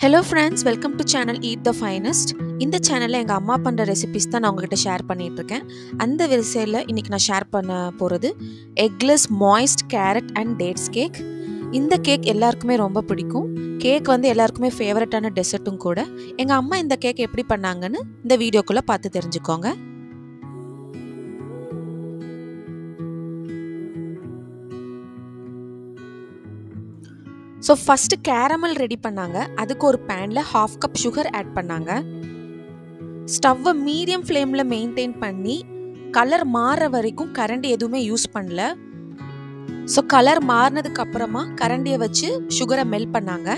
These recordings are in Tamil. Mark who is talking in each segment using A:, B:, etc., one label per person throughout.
A: Hello friends welcome to channel eat the finest இந்த சேனலில் எங்கள் அம்மா பண்ணுற ரெசிபிஸ் தான் நான் உங்ககிட்ட ஷேர் பண்ணிகிட்ருக்கேன் அந்த வரிசையில் இன்றைக்கி நான் ஷேர் பண்ண போகிறது eggless moist carrot and dates cake இந்த கேக் எல்லாருக்குமே ரொம்ப பிடிக்கும். கேக் வந்து எல்லாருக்குமே ஃபேவரட்டான டெசர்ட்டும் கூட. எங்கள் அம்மா இந்த கேக் எப்படி பண்ணாங்கன்னு இந்த வீடியோக்குள்ளே பார்த்து தெரிஞ்சுக்கோங்க. ஸோ ஃபஸ்ட்டு கேரமல் ரெடி பண்ணாங்க. அதுக்கு ஒரு பேனில் ஹாஃப் கப் சுகர் ஆட் பண்ணாங்க. ஸ்டவ்வை மீடியம் ஃப்ளேமில் மெயின்டைன் பண்ணி கலர் மாறுற வரைக்கும் கரண்டி எதுவுமே யூஸ் பண்ணல. ஸோ கலர் மாறினதுக்கு அப்புறமா கரண்டியை வச்சு சுகரை மெல்ட் பண்ணாங்க.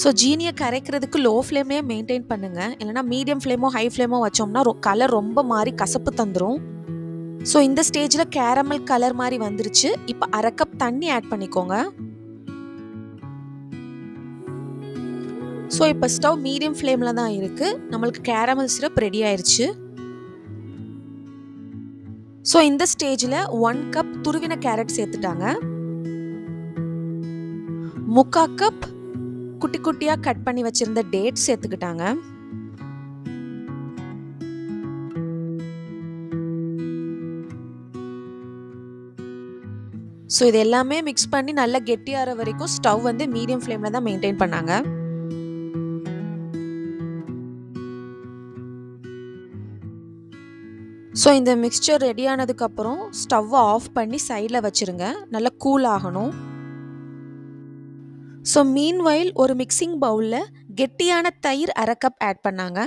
A: ஸோ ஜீனியை கரைக்கிறதுக்கு லோ ஃப்ளேமே மெயின்டைன் பண்ணுங்க. இல்லைனா மீடியம் ஃப்ளேமோ ஹை ஃப்ளேமோ வச்சோம்னா கலர் ரொம்ப மாறி கசப்பு தந்துடும் ஸோ இந்த ஸ்டேஜில் கேரமல் கலர் மாதிரி வந்துருச்சு. இப்போ அரை கப் தண்ணி ஆட் பண்ணிக்கோங்க. ஸோ இப்போ ஸ்டவ் மீடியம் ஃப்ளேமில் தான் இருக்குது நம்மளுக்கு கேரமல் சிரப் ரெடி ஆயிடுச்சு ஸோ இந்த ஸ்டேஜில் ஒன் கப் துருவின கேரட் சேர்த்துட்டாங்க. முக்கா கப் குட்டி குட்டியாக கட் பண்ணி வச்சிருந்த டேட் சேர்த்துக்கிட்டாங்க. ஸோ இது எல்லாமே மிக்ஸ் பண்ணி நல்லா கெட்டியாகிற வரைக்கும் ஸ்டவ் வந்து மீடியம் ஃப்ளேமில் தான் மெயின்டைன் பண்ணாங்க. ஸோ இந்த மிக்சர் ரெடி ஆனதுக்கப்புறம் ஸ்டவ்வை ஆஃப் பண்ணி சைடில் வச்சுருங்க. நல்லா கூல் ஆகணும். ஸோ மீன்வைல் ஒரு மிக்சிங் பவுலில் கெட்டியான தயிர் அரை கப் ஆட் பண்ணாங்க.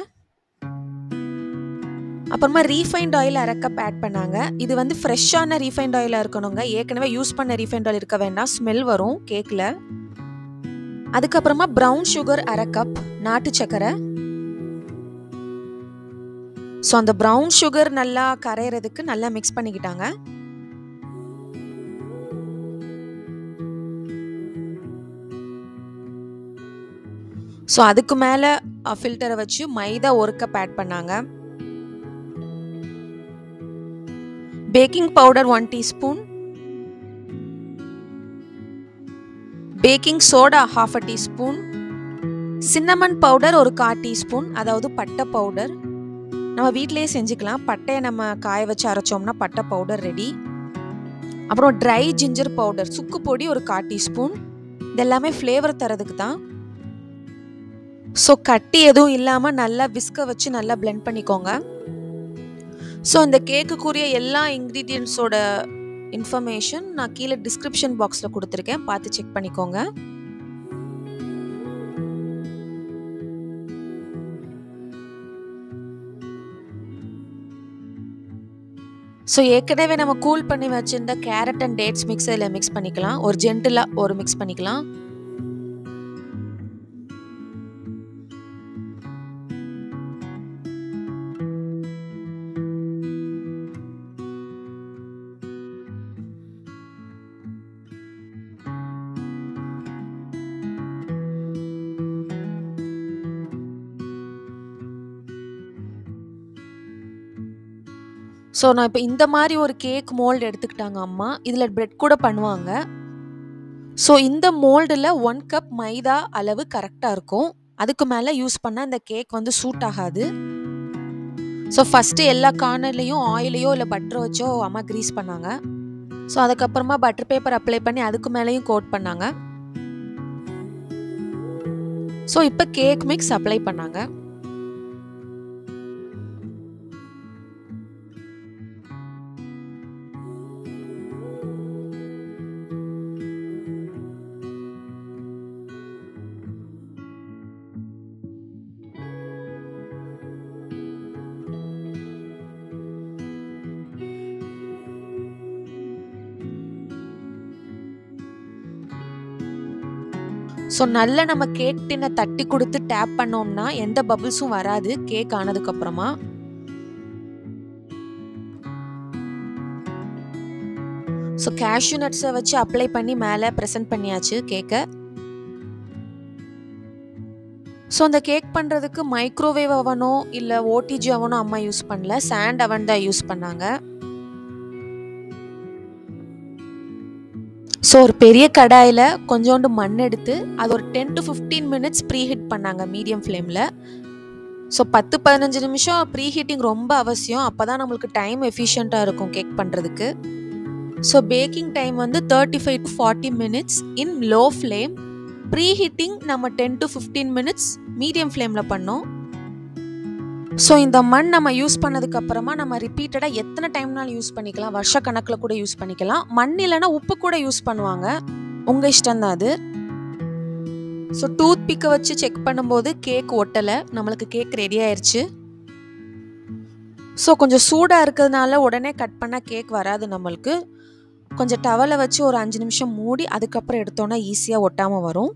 A: அப்புறமா ரீஃபைண்ட் ஆயில் அரை கப் ஆட் பண்ணாங்க. இது வந்து ஃப்ரெஷ்ஷான ரீஃபைண்ட் ஆயிலாக இருக்கணுங்க. ஏற்கனவே யூஸ் பண்ண ரீஃபைண்ட் ஆயில் இருக்க வேண்டாம். ஸ்மெல் வரும். கேக்கில். அதுக்கப்புறமா ப்ரௌன் சுகர் அரை கப் நாட்டு சக்கரை. ஸோ அந்த ப்ரௌன் சுகர் நல்லா கரையிறதுக்கு நல்லா மிக்ஸ் பண்ணிக்கிட்டாங்க. ஸோ அதுக்கு மேலே ஃபில்டரை வச்சு மைதா ஒரு கப் ஆட் பண்ணாங்க. Baking powder one teaspoon baking soda half a teaspoon cinnamon powder ஒரு கா டீஸ்பூன் அதாவது பட்டை பவுடர் நம்ம வீட்டிலேயே செஞ்சுக்கலாம். பட்டையை நம்ம காய வச்சு அரைச்சோம்னா பட்டை பவுடர் ரெடி அப்புறம் ட்ரை ஜிஞ்சர் பவுடர் சுக்கு பொடி ஒரு கா டீஸ்பூன் இதெல்லாமே ஃப்ளேவர் தரதுக்கு தான் ஸோ கட்டி எதுவும் இல்லாமல் நல்லா விஸ்க வச்சு நல்லா பிளெண்ட் பண்ணிக்கோங்க. ஸோ இந்த கேக்குக்குரிய எல்லா இன்க்ரீடியன்ஸோட இன்ஃபர்மேஷன் நான் கீழே டிஸ்கிரிப்ஷன் பாக்ஸில் கொடுத்துருக்கேன். பார்த்து செக் பண்ணிக்கோங்க. ஸோ ஏற்கனவே நம்ம கூல் பண்ணி வச்சுருந்த கேரட் அண்ட் டேட்ஸ் மிக்ஸ் இதில் மிக்ஸ் பண்ணிக்கலாம். ஒரு ஜென்டிலாக ஒரு மிக்ஸ் பண்ணிக்கலாம். ஸோ நான் இப்போ இந்த மாதிரி ஒரு கேக் மோல்டு எடுத்துக்கிட்டாங்க அம்மா. இதில் பிரெட் கூட பண்ணுவாங்க. ஸோ இந்த மோல்டில் ஒன் கப் மைதா அளவு கரெக்டாக இருக்கும். அதுக்கு மேலே யூஸ் பண்ணால் இந்த கேக் வந்து சூட் ஆகாது. ஸோ ஃபஸ்ட்டு எல்லா கார்னர்லேயும் ஆயிலையோ இல்லை பட்டர் வச்சோ அம்மா க்ரீஸ் பண்ணாங்க. ஸோ அதுக்கப்புறமா பட்டர் பேப்பர் அப்ளை பண்ணி அதுக்கு மேலேயும் கோட் பண்ணாங்க. ஸோ இப்போ கேக் மிக்ஸ் அப்ளை பண்ணாங்க. ஸோ நல்ல நம்ம கேக் தட்டி கொடுத்து டேப் பண்ணோம்னா எந்த பபிள்ஸும் வராது. கேக் ஆனதுக்கப்புறமா ஸோ கேஷ்யூ நட்ஸை வச்சு அப்ளை பண்ணி மேலே ப்ரெசென்ட் பண்ணியாச்சு கேக்கை ஸோ அந்த கேக் பண்ணுறதுக்கு மைக்ரோவேவ் அவனோ இல்லை ஓடிஜி அவனோ அம்மா யூஸ் பண்ணல. சாண்ட் அவன் தான் யூஸ் பண்ணாங்க. ஸோ ஒரு பெரிய கடாயில் கொஞ்சோண்டு மண் எடுத்து அது ஒரு ten to fifteen minutes preheat பண்ணாங்க மீடியம் ஃப்ளேமில் ஸோ பத்து பதினஞ்சு நிமிஷம் ப்ரீ ஹீட்டிங் ரொம்ப அவசியம். அப்போ தான் நம்மளுக்கு டைம் எஃபிஷியண்ட்டாக இருக்கும் கேக் பண்ணுறதுக்கு ஸோ பேக்கிங் டைம் வந்து thirty five to forty minutes in low flame preheating நம்ம ten to fifteen minutes medium ஃப்ளேமில் பண்ணோம். ஸோ இந்த மண் நம்ம யூஸ் பண்ணதுக்கு அப்புறமா நம்ம ரிப்பீட்டடாக எத்தனை டைம்னாலும் யூஸ் பண்ணிக்கலாம். வருஷ கணக்கில் கூட யூஸ் பண்ணிக்கலாம். மண் இல்லைன்னா உப்பு கூட யூஸ் பண்ணுவாங்க. உங்கள் இஷ்டந்தான் அது. ஸோ டூத் பிக்கை வச்சு செக் பண்ணும்போது கேக் ஒட்டலை. நம்மளுக்கு கேக் ரெடி ஆயிடுச்சு ஸோ கொஞ்சம் சூடாக இருக்கிறதுனால உடனே கட் பண்ணால் கேக் வராது நம்மளுக்கு. கொஞ்சம் டவலை வச்சு ஒரு அஞ்சு நிமிஷம் மூடி அதுக்கப்புறம் எடுத்தோன்னா ஈஸியாக ஒட்டாமல் வரும்.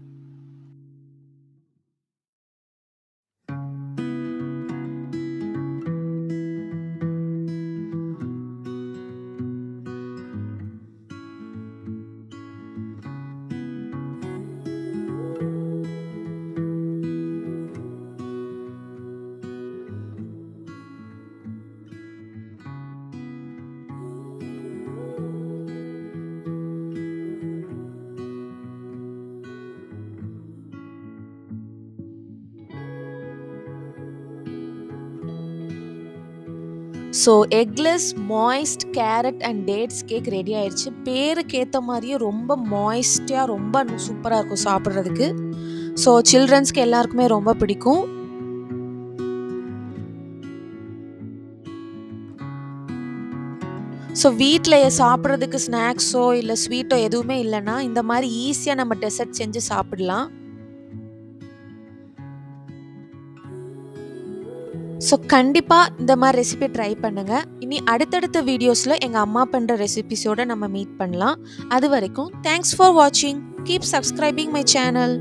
A: So eggless moist carrot and dates cake ready ஆயிடுச்சு பேருக்கு ஏற்ற மாதிரியே ரொம்ப மாய்ஸ்டாக ரொம்ப சூப்பராக இருக்கும் சாப்பிட்றதுக்கு. ஸோ சில்ட்ரன்ஸ்க்கு எல்லாருக்குமே ரொம்ப பிடிக்கும். ஸோ வீட்டில் சாப்பிட்றதுக்கு ஸ்நாக்ஸோ இல்லை ஸ்வீட்டோ எதுவுமே இல்லைன்னா இந்த மாதிரி ஈஸியாக நம்ம டெசர்ட் செஞ்சு சாப்பிடலாம். ஸோ கண்டிப்பாக இந்த மாதிரி ரெசிபி ட்ரை பண்ணுங்கள் இனி அடுத்தடுத்த வீடியோஸில் எங்கள் அம்மா பண்ணுற ரெசிபிஸோடு நம்ம மீட் பண்ணலாம். அது வரைக்கும் தேங்க்ஸ் ஃபார் வாட்சிங் கீப் சப்ஸ்கிரைபிங் மை சேனல்